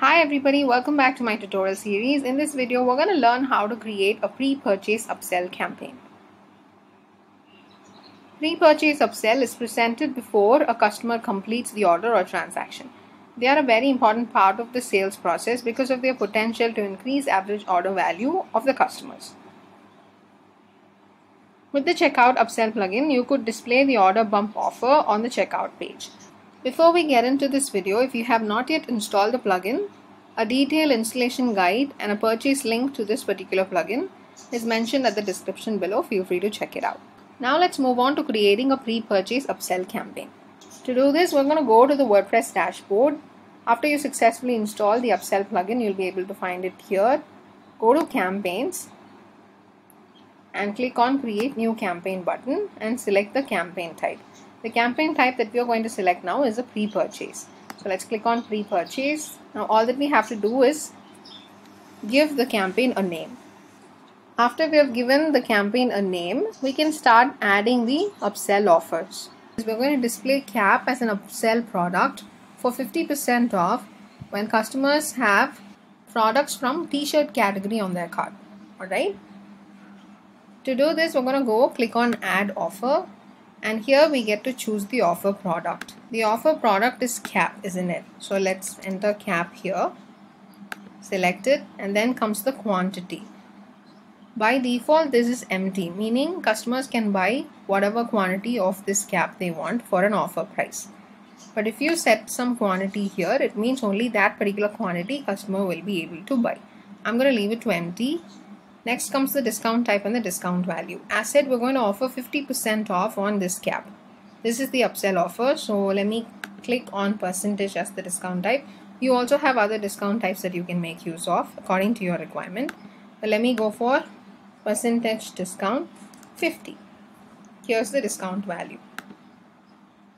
Hi everybody, welcome back to my tutorial series. In this video, we're going to learn how to create a pre-purchase upsell campaign. Pre-purchase upsell is presented before a customer completes the order or transaction. They are a very important part of the sales process because of their potential to increase average order value of the customers. With the checkout upsell plugin, you could display the order bump offer on the checkout page. Before we get into this video, if you have not yet installed the plugin, a detailed installation guide and a purchase link to this particular plugin is mentioned at the description below. Feel free to check it out. Now let's move on to creating a pre-purchase upsell campaign. To do this, we're going to go to the WordPress dashboard. After you successfully install the upsell plugin, you'll be able to find it here. Go to campaigns and click on create new campaign button and select the campaign type. The campaign type that we are going to select now is a pre-purchase. So let's click on pre-purchase. Now all that we have to do is give the campaign a name. After we have given the campaign a name, we can start adding the upsell offers. We're going to display CAP as an upsell product for 50% off when customers have products from t-shirt category on their cart. Alright. To do this, we're going to go click on add offer and here we get to choose the offer product. The offer product is cap, isn't it? So let's enter cap here. Select it and then comes the quantity. By default, this is empty, meaning customers can buy whatever quantity of this cap they want for an offer price. But if you set some quantity here, it means only that particular quantity customer will be able to buy. I'm going to leave it to empty Next comes the discount type and the discount value. As said, we're going to offer 50% off on this cap. This is the upsell offer. So let me click on percentage as the discount type. You also have other discount types that you can make use of according to your requirement. But let me go for percentage discount 50. Here's the discount value.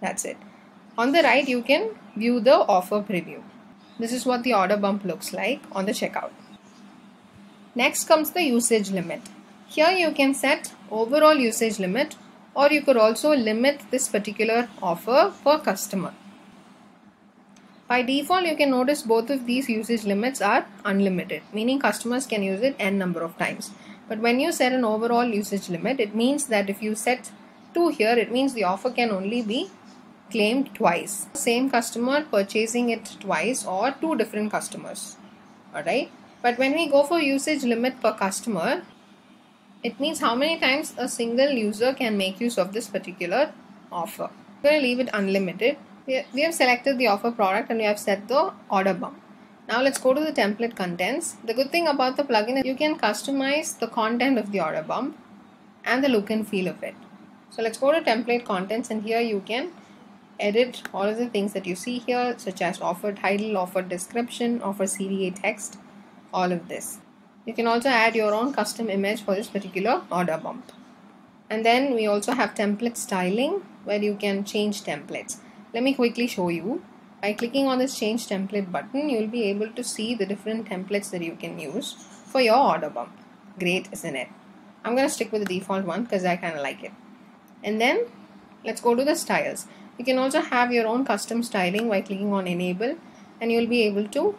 That's it. On the right, you can view the offer preview. This is what the order bump looks like on the checkout. Next comes the usage limit. Here you can set overall usage limit or you could also limit this particular offer per customer. By default, you can notice both of these usage limits are unlimited, meaning customers can use it n number of times. But when you set an overall usage limit, it means that if you set 2 here, it means the offer can only be claimed twice. Same customer purchasing it twice or two different customers. Alright. But when we go for usage limit per customer, it means how many times a single user can make use of this particular offer. We're going to leave it unlimited. We have selected the offer product and we have set the order bump. Now let's go to the template contents. The good thing about the plugin is you can customize the content of the order bump and the look and feel of it. So let's go to template contents and here you can edit all of the things that you see here such as offer title, offer description, offer CTA text all of this. You can also add your own custom image for this particular order bump. And then we also have template styling where you can change templates. Let me quickly show you. By clicking on this change template button, you will be able to see the different templates that you can use for your order bump. Great, isn't it? I'm going to stick with the default one because I kind of like it. And then let's go to the styles. You can also have your own custom styling by clicking on enable and you'll be able to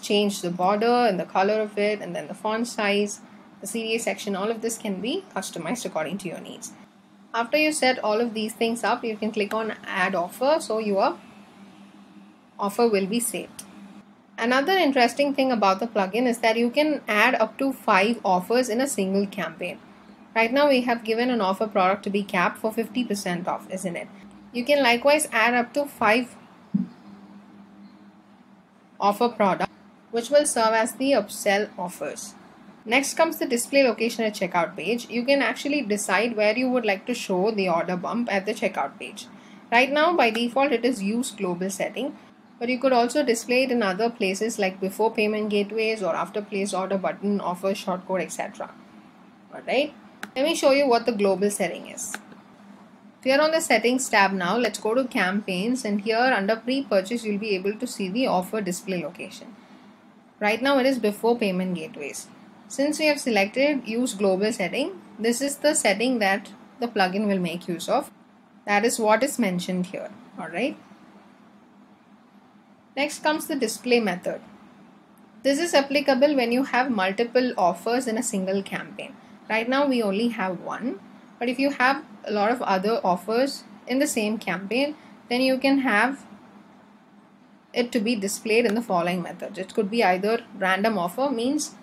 change the border and the color of it and then the font size, the CTA section, all of this can be customized according to your needs. After you set all of these things up, you can click on add offer so your offer will be saved. Another interesting thing about the plugin is that you can add up to 5 offers in a single campaign. Right now we have given an offer product to be capped for 50% off, isn't it? You can likewise add up to 5 offer product which will serve as the upsell offers. Next comes the display location at checkout page. You can actually decide where you would like to show the order bump at the checkout page. Right now by default it is use global setting but you could also display it in other places like before payment gateways or after place order button, offer, shortcode, etc. Alright, let me show you what the global setting is. You are on the settings tab now, let's go to campaigns and here under pre-purchase you'll be able to see the offer display location. Right now it is before payment gateways. Since we have selected use global setting, this is the setting that the plugin will make use of. That is what is mentioned here. Alright. Next comes the display method. This is applicable when you have multiple offers in a single campaign. Right now we only have one, but if you have a lot of other offers in the same campaign, then you can have it to be displayed in the following methods. It could be either random offer means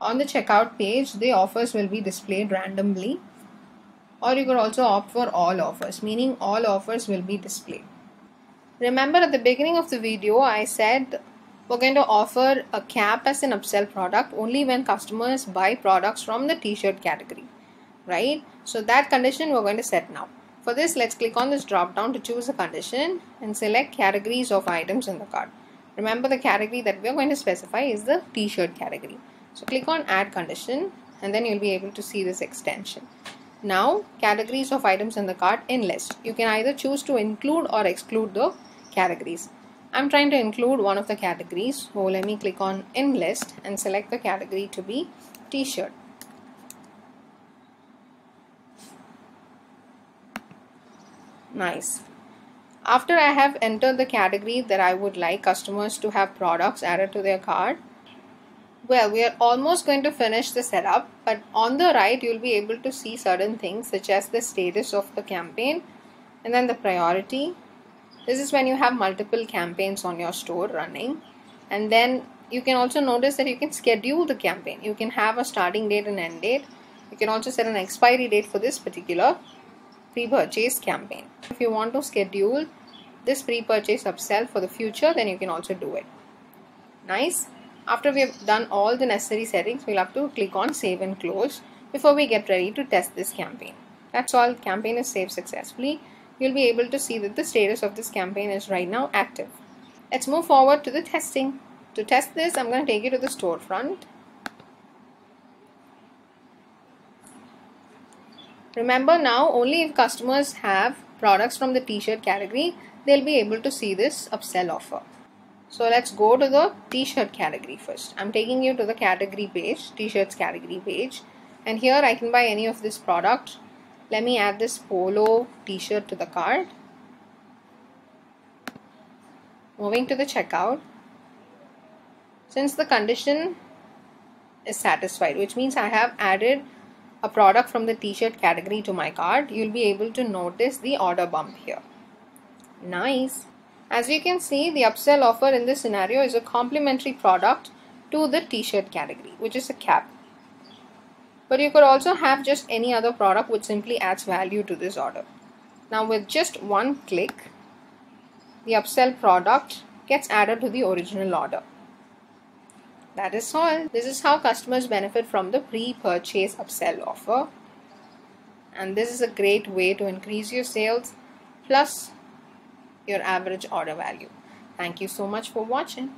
on the checkout page the offers will be displayed randomly or you could also opt for all offers meaning all offers will be displayed. Remember at the beginning of the video I said we're going to offer a cap as an upsell product only when customers buy products from the t-shirt category right so that condition we're going to set now for this let's click on this drop down to choose a condition and select categories of items in the cart remember the category that we're going to specify is the t-shirt category so click on add condition and then you'll be able to see this extension. Now categories of items in the cart in list. You can either choose to include or exclude the categories. I'm trying to include one of the categories. So let me click on in list and select the category to be t-shirt. Nice. After I have entered the category that I would like customers to have products added to their cart, well, we are almost going to finish the setup, but on the right, you'll be able to see certain things such as the status of the campaign and then the priority. This is when you have multiple campaigns on your store running. And then you can also notice that you can schedule the campaign. You can have a starting date and end date. You can also set an expiry date for this particular pre-purchase campaign. If you want to schedule this pre-purchase upsell for the future, then you can also do it. Nice. After we have done all the necessary settings, we'll have to click on save and close before we get ready to test this campaign. That's all, campaign is saved successfully. You'll be able to see that the status of this campaign is right now active. Let's move forward to the testing. To test this, I'm going to take you to the storefront. Remember now, only if customers have products from the t-shirt category, they'll be able to see this upsell offer. So let's go to the t-shirt category first. I'm taking you to the category page, t-shirts category page. And here I can buy any of this product. Let me add this polo t-shirt to the cart. Moving to the checkout. Since the condition is satisfied, which means I have added a product from the t-shirt category to my cart, you'll be able to notice the order bump here. Nice. As you can see, the upsell offer in this scenario is a complementary product to the t-shirt category, which is a cap. But you could also have just any other product which simply adds value to this order. Now with just one click, the upsell product gets added to the original order. That is all. This is how customers benefit from the pre-purchase upsell offer. And this is a great way to increase your sales plus your average order value. Thank you so much for watching.